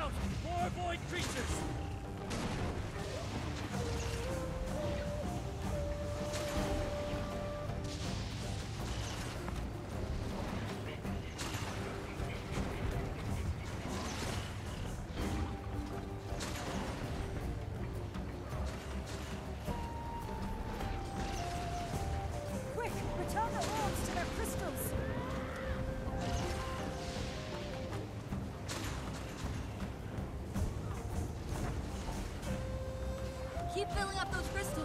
out! More void creatures! Crystals.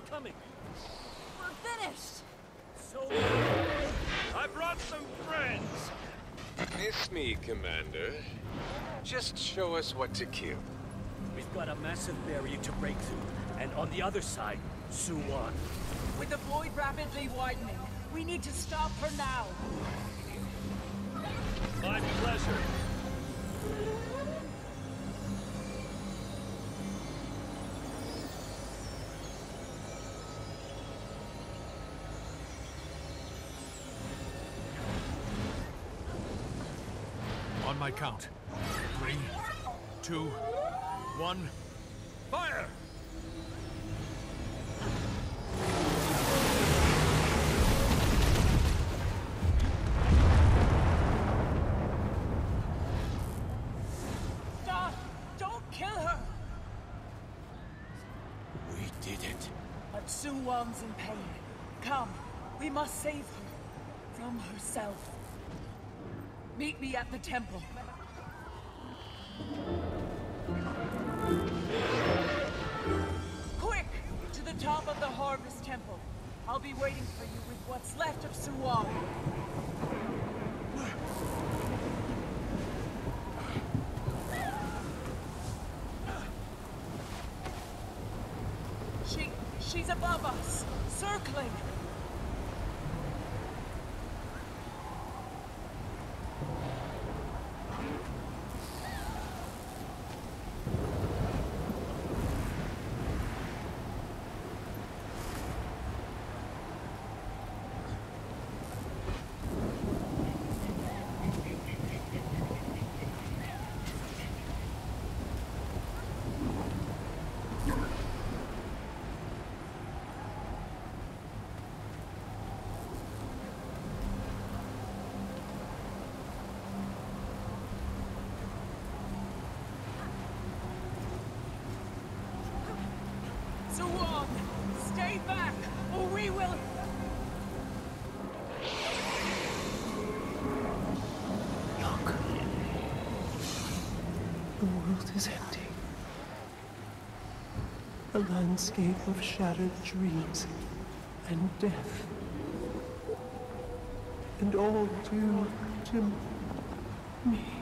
Still coming. We're finished. So... I brought some friends. Miss me, Commander. Just show us what to kill. We've got a massive barrier to break through, and on the other side, Soo-Won. With the void rapidly widening, we need to stop her now. My pleasure. My count. Three, two, one, fire! Stop! Don't kill her! We did it. But Su Wang's in pain. Come, we must save her. From herself. Meet me at the temple. Quick! To the top of the Harvest Temple. I'll be waiting for you with what's left of Su She... she's above us. Circling. Soo-Won, back, or we will... Look. The world is empty. A landscape of shattered dreams and death. And all due to me.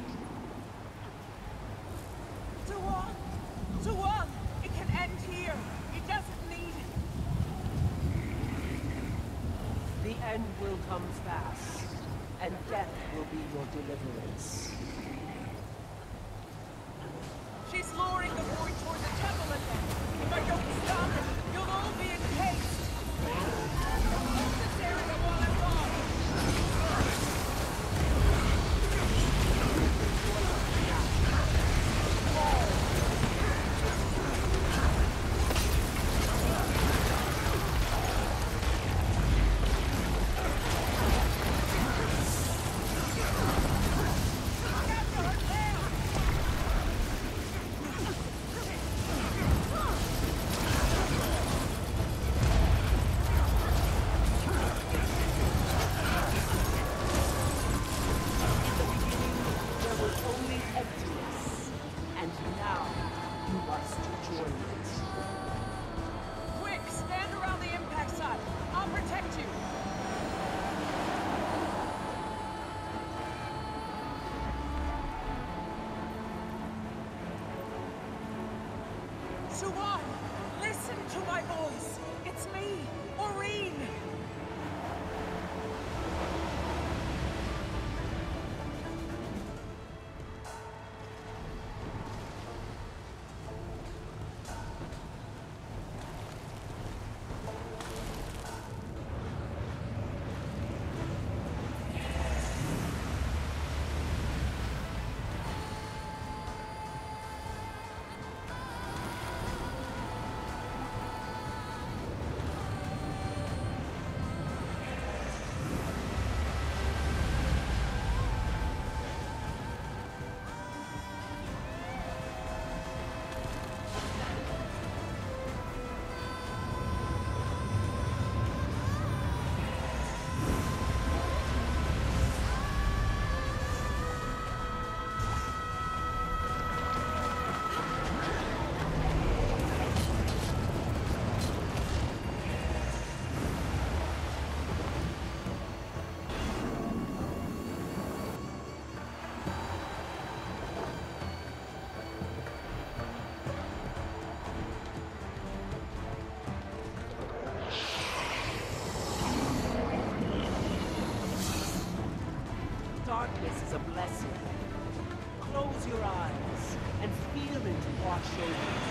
Wash you.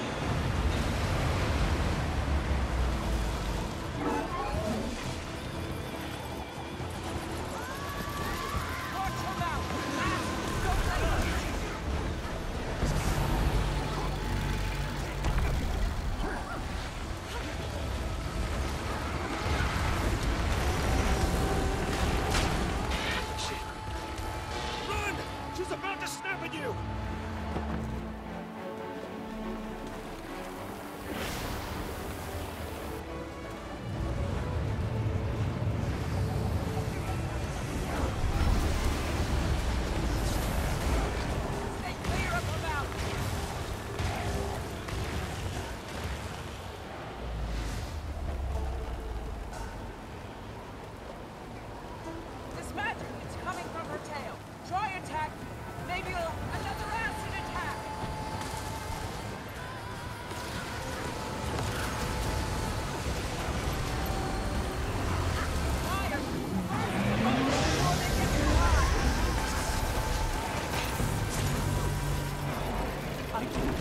I can't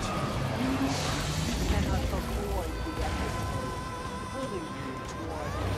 you. You cannot avoid the effort pulling you toward me.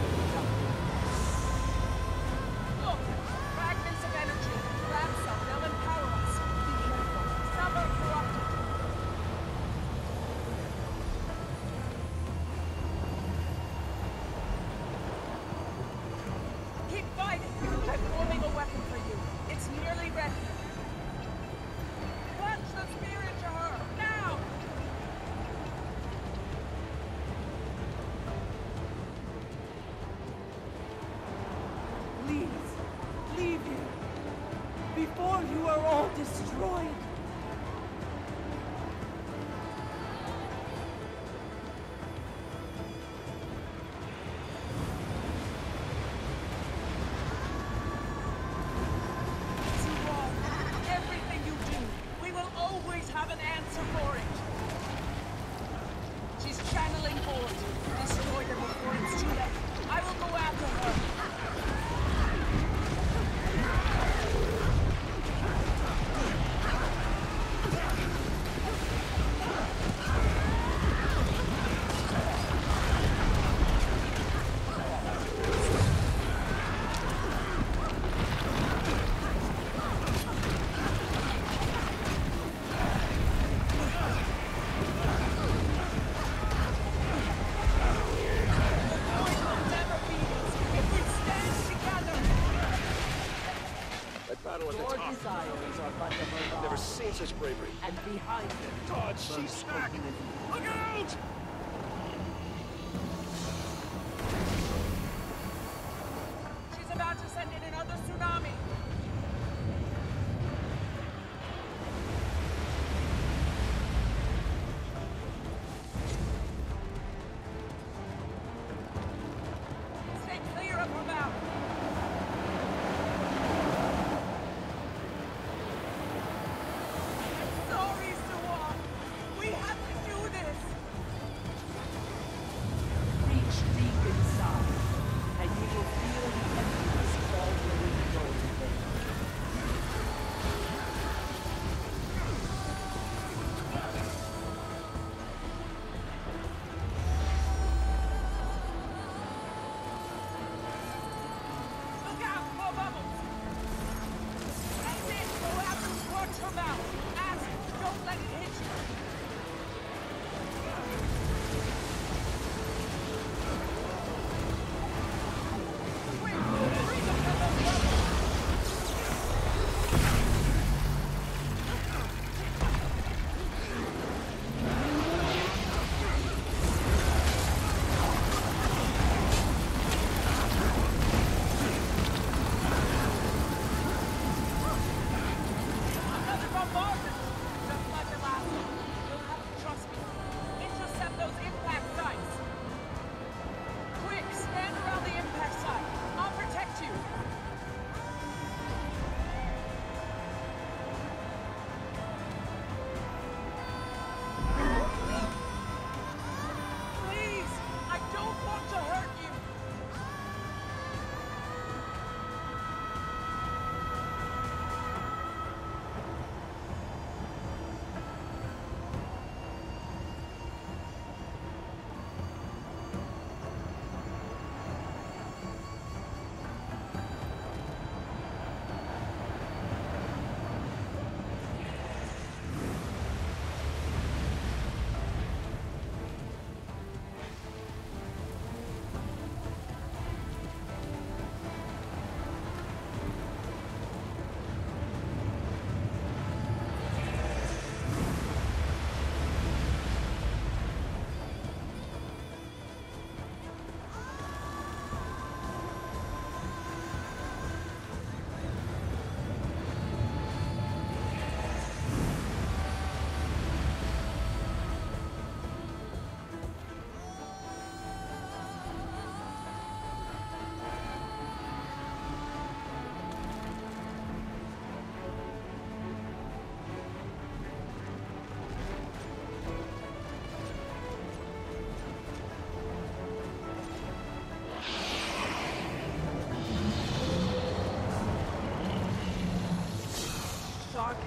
such bravery. And behind them, she's back!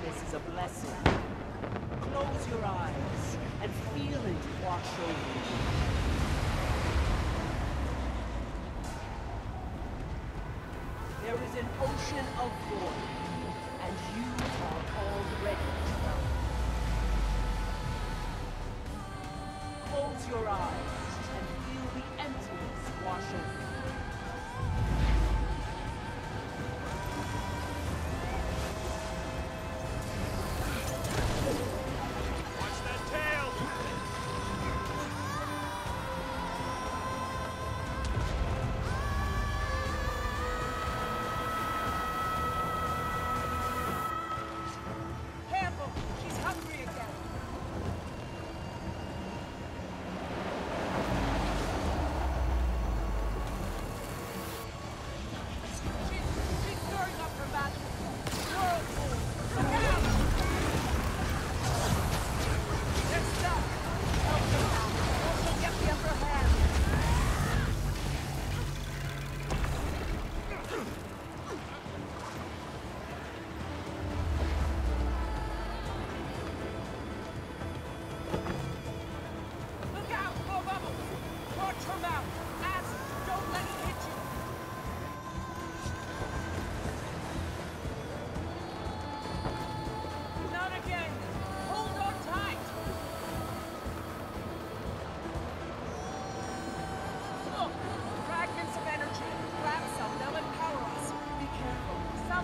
This is a blessing. Close your eyes and feel it wash over you. There is an ocean of void, and you are already drowned. Close your eyes and feel the emptiness wash over you.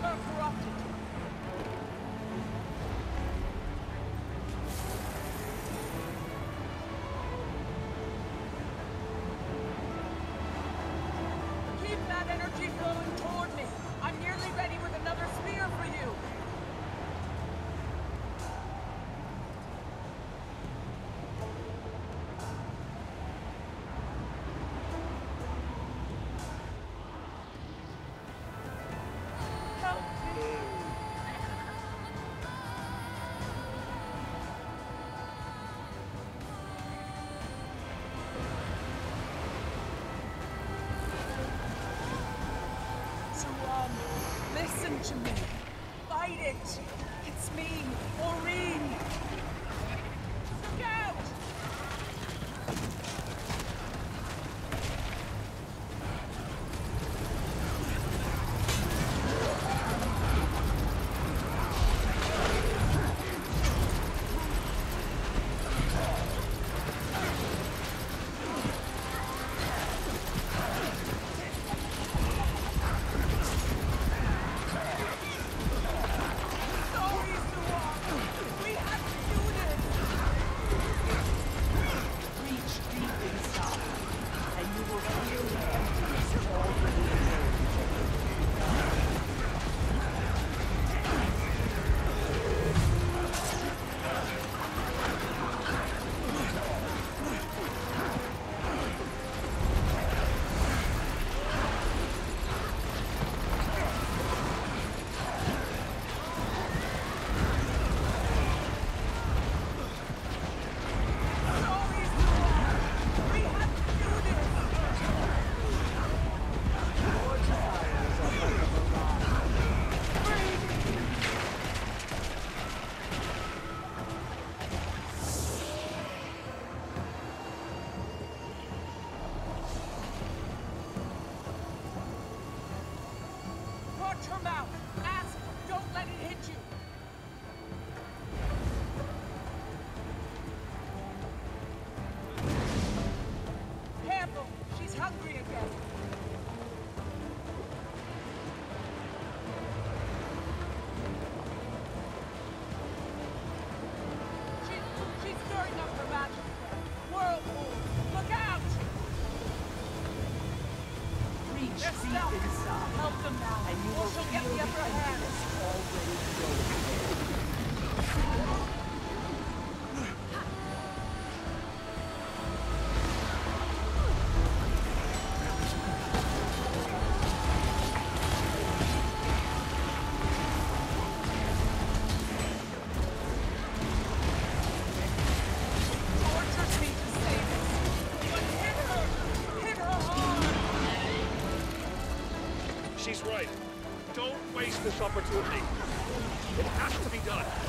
never corrupted. Listen to opportunity. It has to be done.